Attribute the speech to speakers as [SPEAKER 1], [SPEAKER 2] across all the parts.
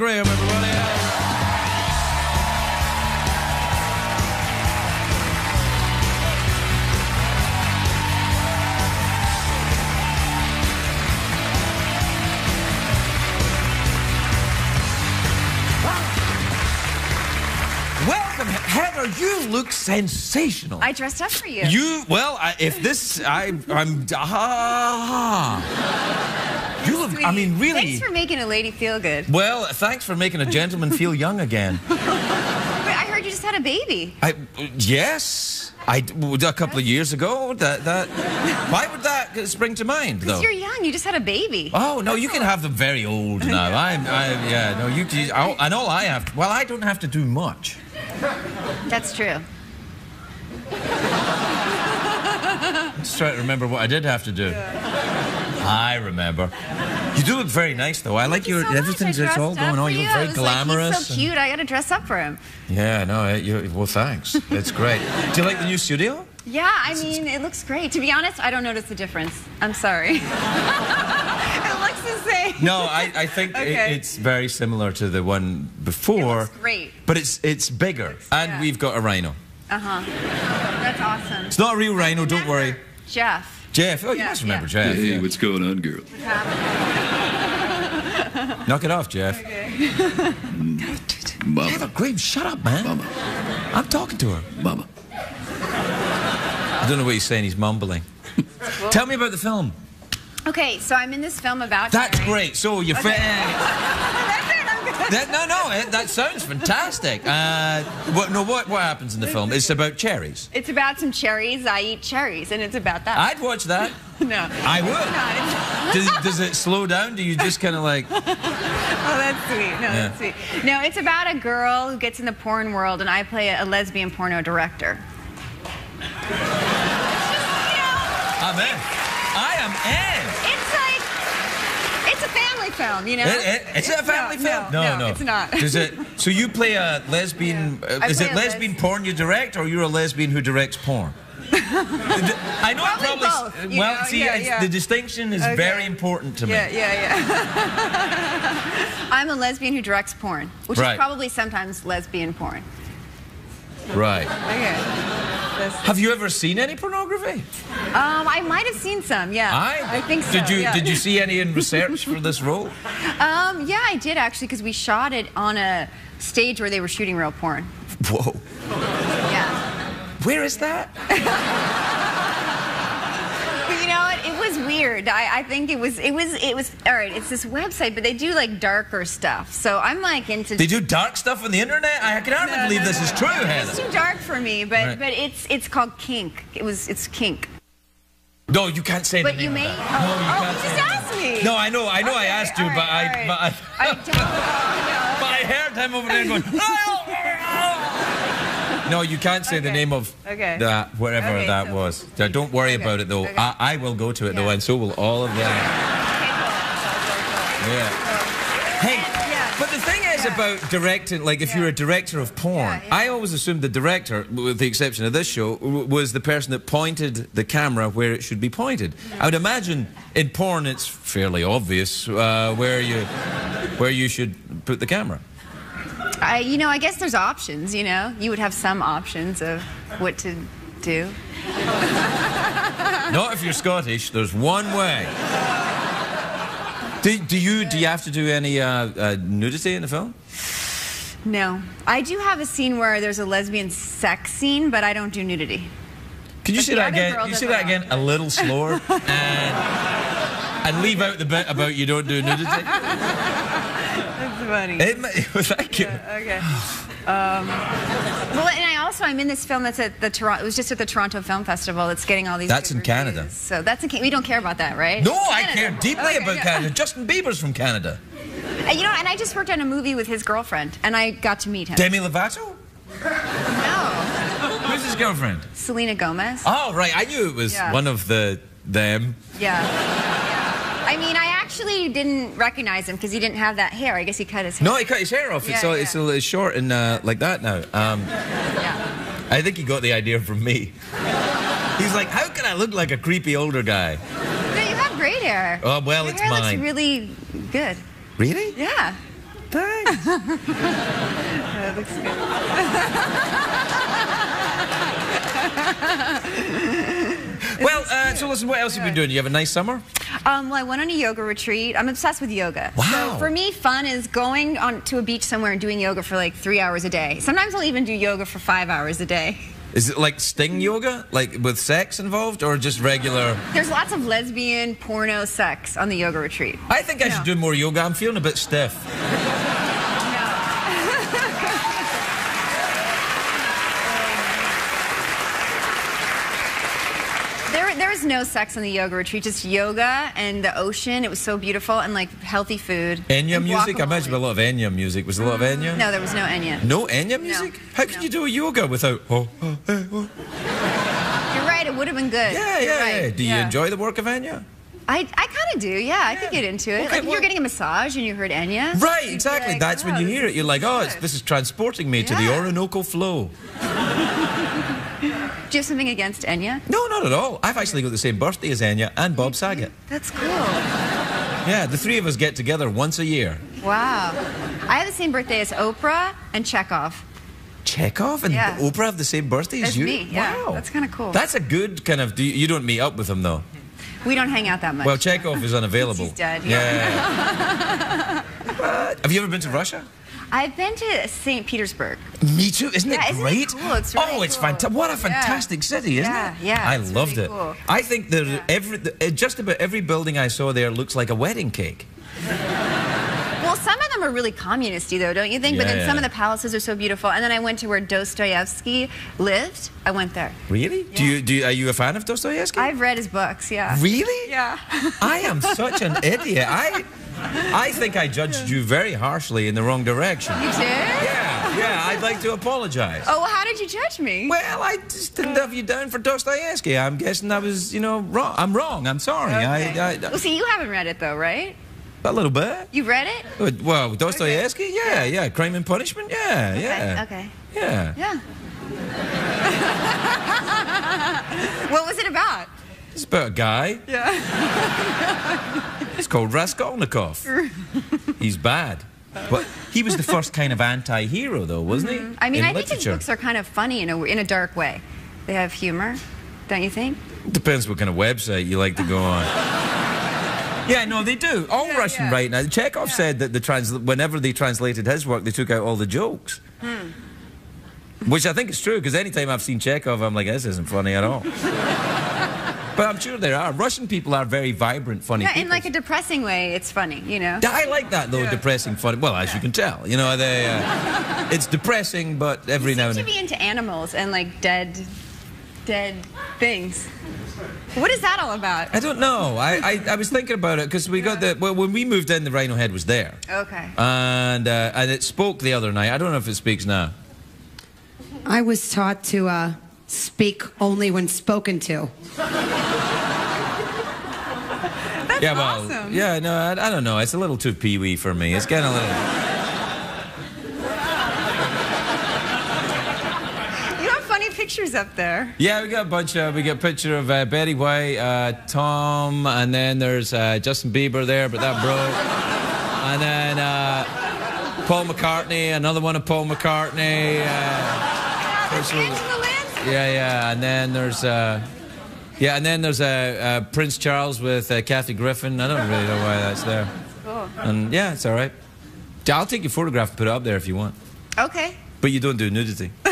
[SPEAKER 1] Graham, everybody. Welcome, Heather. You look sensational.
[SPEAKER 2] I dressed up for you.
[SPEAKER 1] You well, I, if this, I, I'm. Ah. You look. I mean, really.
[SPEAKER 2] Thanks for making a lady feel good.
[SPEAKER 1] Well, thanks for making a gentleman feel young again.
[SPEAKER 2] Wait, I heard you just had a baby.
[SPEAKER 1] I yes, I a couple of years ago. That that. Why would that spring to mind though?
[SPEAKER 2] Because you're young. You just had a baby.
[SPEAKER 1] Oh no, you can have them very old now. I'm, I yeah no you. you I, and all I have. To, well, I don't have to do much.
[SPEAKER 2] That's true.
[SPEAKER 1] Just trying to remember what I did have to do. I remember. You do look very nice though. I like
[SPEAKER 2] Thank you
[SPEAKER 1] your
[SPEAKER 2] so
[SPEAKER 1] everything's it's all going on. You look very
[SPEAKER 2] was like,
[SPEAKER 1] glamorous.
[SPEAKER 2] He's so cute. I got to dress up for him.
[SPEAKER 1] Yeah, no, it, you, well, thanks. It's great. Do you like the new studio?
[SPEAKER 2] Yeah, I mean, it looks great. To be honest, I don't notice the difference. I'm sorry. it looks the same.
[SPEAKER 1] No, I, I think it- it's very similar to the one before.
[SPEAKER 2] It looks great.
[SPEAKER 1] But it's it's bigger, and
[SPEAKER 2] yeah.
[SPEAKER 1] we've got a rhino.
[SPEAKER 2] Uh huh. That's awesome.
[SPEAKER 1] It's not a real rhino. Don't worry,
[SPEAKER 2] Jeff.
[SPEAKER 1] Jeff. Oh, you
[SPEAKER 2] Yeah,
[SPEAKER 1] must remember
[SPEAKER 2] yeah.
[SPEAKER 1] Jeff.
[SPEAKER 3] Hey,
[SPEAKER 1] yeah.
[SPEAKER 3] what's going on, girl?
[SPEAKER 1] Knock it off, Jeff. Mm.
[SPEAKER 3] Mama,
[SPEAKER 1] Heather Graham, shut up, man.
[SPEAKER 3] mama,
[SPEAKER 1] I'm talking to her.
[SPEAKER 3] mama.
[SPEAKER 1] I don't know what he's saying. He's mumbling. Tell me about the film.
[SPEAKER 2] Okay, so I'm in this film about.
[SPEAKER 1] That's
[SPEAKER 2] Jerry.
[SPEAKER 1] great. So you're.
[SPEAKER 2] Okay.
[SPEAKER 1] Fa-
[SPEAKER 2] That's it. I'm good.
[SPEAKER 1] That, no, no, it, that sounds fantastic. Uh, what, no, what, what happens in the film? It's about cherries.
[SPEAKER 2] It's about some cherries. I eat cherries, and it's about that.
[SPEAKER 1] I'd watch that.
[SPEAKER 2] no.
[SPEAKER 1] I would. Does, does it slow down? Do you just kind of like?
[SPEAKER 2] Oh, that's sweet. No, that's sweet. No, it's about a girl who gets in the porn world, and I play a, lesbian porno director.
[SPEAKER 1] I'm in. I am in.
[SPEAKER 2] It's family film, you know?
[SPEAKER 1] It, it, it's a family
[SPEAKER 2] no,
[SPEAKER 1] film.
[SPEAKER 2] No, no, it's not.
[SPEAKER 1] Does it? So you play a lesbian?
[SPEAKER 2] Yeah.
[SPEAKER 1] Uh, is it lesbian
[SPEAKER 2] les-
[SPEAKER 1] porn you direct, or you're a lesbian who directs porn? I know
[SPEAKER 2] Probably
[SPEAKER 1] probably.
[SPEAKER 2] both,
[SPEAKER 1] well,
[SPEAKER 2] know,
[SPEAKER 1] see,
[SPEAKER 2] yeah, yeah.
[SPEAKER 1] the distinction is
[SPEAKER 2] Okay.
[SPEAKER 1] very important to me.
[SPEAKER 2] Yeah, yeah, yeah. I'm a lesbian who directs porn, which
[SPEAKER 1] Right.
[SPEAKER 2] is probably sometimes lesbian porn.
[SPEAKER 1] Right.
[SPEAKER 2] Okay. That's-
[SPEAKER 1] Have you ever seen any pornography?
[SPEAKER 2] Um, I might have seen some. Yeah.
[SPEAKER 1] I.
[SPEAKER 2] I think so.
[SPEAKER 1] Did you
[SPEAKER 2] yeah.
[SPEAKER 1] Did you see any in research for this role?
[SPEAKER 2] Um, yeah, I did actually, because we shot it on a stage where they were shooting real porn.
[SPEAKER 1] Whoa.
[SPEAKER 2] Yeah.
[SPEAKER 1] Where is that?
[SPEAKER 2] But you know what? It was weird. I, I think it was it was it was all right. It's this website, but they do like darker stuff. So I'm like into.
[SPEAKER 1] They do dark stuff on the internet. I can hardly
[SPEAKER 2] No,
[SPEAKER 1] believe
[SPEAKER 2] no,
[SPEAKER 1] this
[SPEAKER 2] no,
[SPEAKER 1] is true,
[SPEAKER 2] It's
[SPEAKER 1] Heather.
[SPEAKER 2] too dark for me, but
[SPEAKER 1] Right.
[SPEAKER 2] but it's it's called kink. It was it's kink.
[SPEAKER 1] No, you can't say
[SPEAKER 2] But
[SPEAKER 1] the
[SPEAKER 2] you may. Oh.
[SPEAKER 1] No, you
[SPEAKER 2] oh,
[SPEAKER 1] can't
[SPEAKER 2] you just asked me.
[SPEAKER 1] No, I know, I know I asked you,
[SPEAKER 2] all
[SPEAKER 1] but I,
[SPEAKER 2] right, all
[SPEAKER 1] but I,
[SPEAKER 2] right. I don't.
[SPEAKER 1] but I heard him over there going. no, you can't say the name of
[SPEAKER 2] Okay.
[SPEAKER 1] that wherever
[SPEAKER 2] Okay,
[SPEAKER 1] that
[SPEAKER 2] so-
[SPEAKER 1] was. Don't worry
[SPEAKER 2] Okay,
[SPEAKER 1] about it though.
[SPEAKER 2] okay.
[SPEAKER 1] I, I will go to it though, and so will all of them. Yeah. Hey,
[SPEAKER 2] Yeah.
[SPEAKER 1] but the thing is
[SPEAKER 2] Yeah.
[SPEAKER 1] about directing, like if
[SPEAKER 2] Yeah.
[SPEAKER 1] you're a director of porn,
[SPEAKER 2] Yeah, yeah.
[SPEAKER 1] I always assumed the director, with the exception of this show, w- was the person that pointed the camera where it should be pointed. I would imagine in porn it's fairly obvious uh, where you where you should put the camera.
[SPEAKER 2] I, you know, I guess there's options. You know, you would have some options of what to do.
[SPEAKER 1] Not if you're Scottish. There's one way. Do, do you do you have to do any uh, uh, nudity in the film?
[SPEAKER 2] No, I do have a scene where there's a lesbian sex scene, but I don't do nudity.
[SPEAKER 1] Can you
[SPEAKER 2] But
[SPEAKER 1] say that again? Can you say that again a little slower and and leave out the bit about you don't do nudity?
[SPEAKER 2] That's funny.
[SPEAKER 1] It, thank you.
[SPEAKER 2] Okay. Um, well, and I also I'm in this film that's at the Toronto. It was just at the Toronto Film Festival. It's getting all these.
[SPEAKER 1] That's in Canada.
[SPEAKER 2] reviews. So that's in. We don't care about that, right?
[SPEAKER 1] No, I care deeply
[SPEAKER 2] Okay,
[SPEAKER 1] about
[SPEAKER 2] yeah.
[SPEAKER 1] Canada. Justin Bieber's from Canada.
[SPEAKER 2] And, you know, and I just worked on a movie with his girlfriend, and I got to meet him.
[SPEAKER 1] Demi Lovato?
[SPEAKER 2] no,
[SPEAKER 1] Who's his girlfriend?
[SPEAKER 2] Selena Gomez.
[SPEAKER 1] Oh, right. I knew it was
[SPEAKER 2] Yeah.
[SPEAKER 1] one of the them.
[SPEAKER 2] Yeah. yeah. I mean, I actually didn't recognize him because he didn't have that hair. I guess he cut his hair.
[SPEAKER 1] No, he cut his hair off. it's,
[SPEAKER 2] Yeah,
[SPEAKER 1] all, it's, a little short and uh, like that now. Um,
[SPEAKER 2] Yeah.
[SPEAKER 1] I think he got the idea from me. He's like, how can I look like a creepy older guy?
[SPEAKER 2] No, you have great hair.
[SPEAKER 1] Oh, well,
[SPEAKER 2] Your
[SPEAKER 1] it's
[SPEAKER 2] hair
[SPEAKER 1] mine.
[SPEAKER 2] looks really good.
[SPEAKER 1] Really?
[SPEAKER 2] Yeah.
[SPEAKER 1] Thanks.
[SPEAKER 2] That looks good.
[SPEAKER 1] listen, what else have you been doing? You have a nice summer?
[SPEAKER 2] Um, well, I went on a yoga retreat. I'm obsessed with yoga.
[SPEAKER 1] Wow.
[SPEAKER 2] So for me, fun is going on to a beach somewhere and doing yoga for like three hours a day. Sometimes I'll even do yoga for five hours a day.
[SPEAKER 1] Is it like sting yoga, like with sex involved, or just regular?
[SPEAKER 2] There's lots of lesbian porno sex on the yoga retreat.
[SPEAKER 1] I think I should do more yoga. I'm feeling a bit stiff.
[SPEAKER 2] There, there was no sex in the yoga retreat, just yoga and the ocean. It was so beautiful and like healthy food.
[SPEAKER 1] Enya
[SPEAKER 2] and
[SPEAKER 1] music? I
[SPEAKER 2] guacamole.
[SPEAKER 1] imagine a lot of Enya music. Was there a lot of Enya?
[SPEAKER 2] No, there was no Enya.
[SPEAKER 1] No Enya music? How could
[SPEAKER 2] no.
[SPEAKER 1] you do a yoga without? Oh, oh, eh, oh.
[SPEAKER 2] You're right. It would have been good.
[SPEAKER 1] Yeah, yeah,
[SPEAKER 2] right.
[SPEAKER 1] yeah. Do you
[SPEAKER 2] Yeah.
[SPEAKER 1] enjoy the work of Enya?
[SPEAKER 2] I, I kind of do. Yeah, I could get into it.
[SPEAKER 1] Okay,
[SPEAKER 2] like
[SPEAKER 1] well-
[SPEAKER 2] you're getting a massage and you heard Enya.
[SPEAKER 1] Right, exactly.
[SPEAKER 2] like,
[SPEAKER 1] That's when
[SPEAKER 2] "Oh,
[SPEAKER 1] you hear it. You're like, oh, this is transporting me to the Orinoco flow.
[SPEAKER 2] Do you have something against Enya?
[SPEAKER 1] No, not at all. I've actually got the same birthday as Enya and Bob Saget.
[SPEAKER 2] That's cool.
[SPEAKER 1] Yeah, the three of us get together once a year.
[SPEAKER 2] Wow. I have the same birthday as Oprah and Chekhov.
[SPEAKER 1] Chekhov and
[SPEAKER 2] Yeah.
[SPEAKER 1] Oprah have the same birthday as you?
[SPEAKER 2] me, yeah.
[SPEAKER 1] Wow.
[SPEAKER 2] That's kinda cool.
[SPEAKER 1] That's a good kind of. Do you, you don't meet up with them, though.
[SPEAKER 2] We don't hang out that much.
[SPEAKER 1] Well, Chekhov is unavailable.
[SPEAKER 2] He's dead,
[SPEAKER 1] Yeah. What? Have you ever been to Russia?
[SPEAKER 2] I've been to St. Petersburg.
[SPEAKER 1] Me too. Isn't
[SPEAKER 2] Yeah,
[SPEAKER 1] it
[SPEAKER 2] isn't it
[SPEAKER 1] great?
[SPEAKER 2] cool? It's
[SPEAKER 1] oh, it's
[SPEAKER 2] cool.
[SPEAKER 1] fantastic. What a
[SPEAKER 2] Yeah.
[SPEAKER 1] fantastic city, isn't
[SPEAKER 2] Yeah,
[SPEAKER 1] it?
[SPEAKER 2] yeah,
[SPEAKER 1] I loved
[SPEAKER 2] really
[SPEAKER 1] it.
[SPEAKER 2] cool.
[SPEAKER 1] I think that every the, just about every building I saw there looks like a wedding cake.
[SPEAKER 2] Well, some of them are really communisty, though, don't you think? but
[SPEAKER 1] Yeah,
[SPEAKER 2] then some of the palaces are so beautiful. And then I went to where Dostoevsky lived. I went there.
[SPEAKER 1] Really? Do you do? You, are you a fan of Dostoevsky?
[SPEAKER 2] I've read his books. Yeah.
[SPEAKER 1] really?
[SPEAKER 2] Yeah.
[SPEAKER 1] I am such an idiot. I I think I judged you very harshly in the wrong direction.
[SPEAKER 2] You did?
[SPEAKER 1] Yeah, yeah. I'd like to apologize.
[SPEAKER 2] Oh, well, how did you judge me?
[SPEAKER 1] Well, I just didn't have you down for Dostoevsky. I'm guessing I was, you know, wrong. I'm wrong. I'm sorry.
[SPEAKER 2] Okay.
[SPEAKER 1] I, I,
[SPEAKER 2] well, see, you haven't read it, though, right?
[SPEAKER 1] a little bit.
[SPEAKER 2] You read it?
[SPEAKER 1] Uh, well, Dostoevsky, yeah, yeah. Crime and Punishment, yeah, yeah.
[SPEAKER 2] Okay.
[SPEAKER 1] Yeah.
[SPEAKER 2] Yeah. what was it about?
[SPEAKER 1] It's about a guy.
[SPEAKER 2] Yeah.
[SPEAKER 1] It's called Raskolnikov. He's bad. But he was the first kind of anti-hero, though, wasn't he?
[SPEAKER 2] Mm-hmm. I mean,
[SPEAKER 1] in
[SPEAKER 2] I think his books are kind of funny in a, in a dark way. They have humor, don't you think?
[SPEAKER 1] Depends what kind of website you like to go on. Yeah, no, they do. All
[SPEAKER 2] Yeah,
[SPEAKER 1] Russian
[SPEAKER 2] yeah.
[SPEAKER 1] right now. Chekhov said that the trans- whenever they translated his work, they took out all the jokes.
[SPEAKER 2] Hmm.
[SPEAKER 1] Which I think is true, because anytime I've seen Chekhov, I'm like, this isn't funny at all. But I'm sure there are. Russian people are very vibrant, funny
[SPEAKER 2] Yeah,
[SPEAKER 1] people.
[SPEAKER 2] in like a depressing way, it's funny, you know?
[SPEAKER 1] I like that though, depressing funny. Well, as you can tell, you know, they, uh, it's depressing, but every now
[SPEAKER 2] You
[SPEAKER 1] and
[SPEAKER 2] seem
[SPEAKER 1] then.
[SPEAKER 2] to be into animals and like dead, dead things. What is that all about?
[SPEAKER 1] I don't know. I, I, I was thinking about it because we got the well when we moved in, the rhino head was there,
[SPEAKER 2] Okay.
[SPEAKER 1] and uh, and it spoke the other night. I don't know if it speaks now.
[SPEAKER 3] I was taught to uh, speak only when spoken to.
[SPEAKER 1] Yeah, well,
[SPEAKER 2] awesome.
[SPEAKER 1] yeah, no, I, I don't know. It's a little too pee-wee for me. It's getting a little.
[SPEAKER 2] You have funny pictures up there.
[SPEAKER 1] Yeah, we got a bunch of. We got a picture of uh, Betty White, uh, Tom, and then there's uh, Justin Bieber there, but that broke. And then uh, Paul McCartney, another one of Paul McCartney. Uh,
[SPEAKER 2] There's
[SPEAKER 1] There's a-
[SPEAKER 2] Angela Lansbury.
[SPEAKER 1] yeah, yeah, and then there's. Yeah, and then there's uh, uh, Prince Charles with uh, Kathy Griffin. I don't really know why that's there.
[SPEAKER 2] Cool.
[SPEAKER 1] And yeah, it's all right. I'll take your photograph and put it up there if you want.
[SPEAKER 2] Okay.
[SPEAKER 1] But you don't do nudity.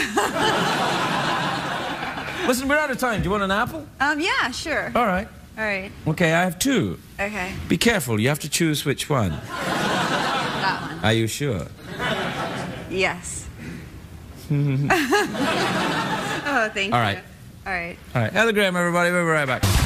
[SPEAKER 1] Listen, we're out of time. Do you want an apple?
[SPEAKER 2] Um, yeah, sure.
[SPEAKER 1] All right.
[SPEAKER 2] All right.
[SPEAKER 1] Okay, I have two.
[SPEAKER 2] Okay.
[SPEAKER 1] Be careful. You have to choose which one.
[SPEAKER 2] That one.
[SPEAKER 1] Are you sure?
[SPEAKER 2] Yes. oh, thank
[SPEAKER 1] All
[SPEAKER 2] you.
[SPEAKER 1] right.
[SPEAKER 2] All right.
[SPEAKER 1] All right. Heather Graham, everybody. We'll be right back.